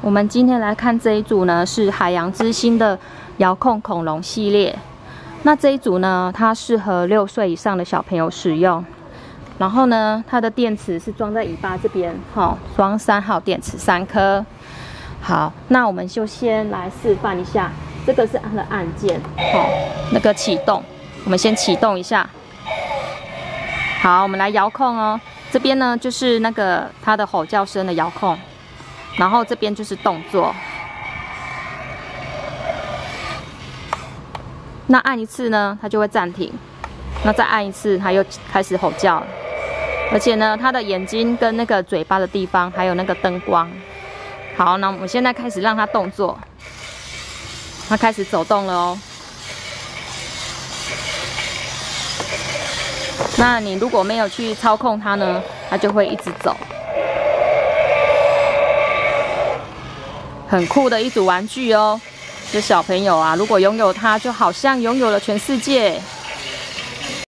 我们今天来看这一组呢，是海洋之心的遥控恐龙系列。那这一组呢，它适合六岁以上的小朋友使用。然后呢，它的电池是装在尾巴这边，哈，装三号电池三颗。好，那我们就先来示范一下，这个是它的按键，好，那个启动，我们先启动一下。好，我们来遥控哦。这边呢，就是那个它的吼叫声的遥控。然后这边就是动作，那按一次呢，它就会暂停；那再按一次，它又开始吼叫。而且呢，它的眼睛跟那个嘴巴的地方，还有那个灯光。好，那我们现在开始让它动作，它开始走动了哦。那你如果没有去操控它呢，它就会一直走。很酷的一组玩具哦，这小朋友啊，如果拥有它，就好像拥有了全世界。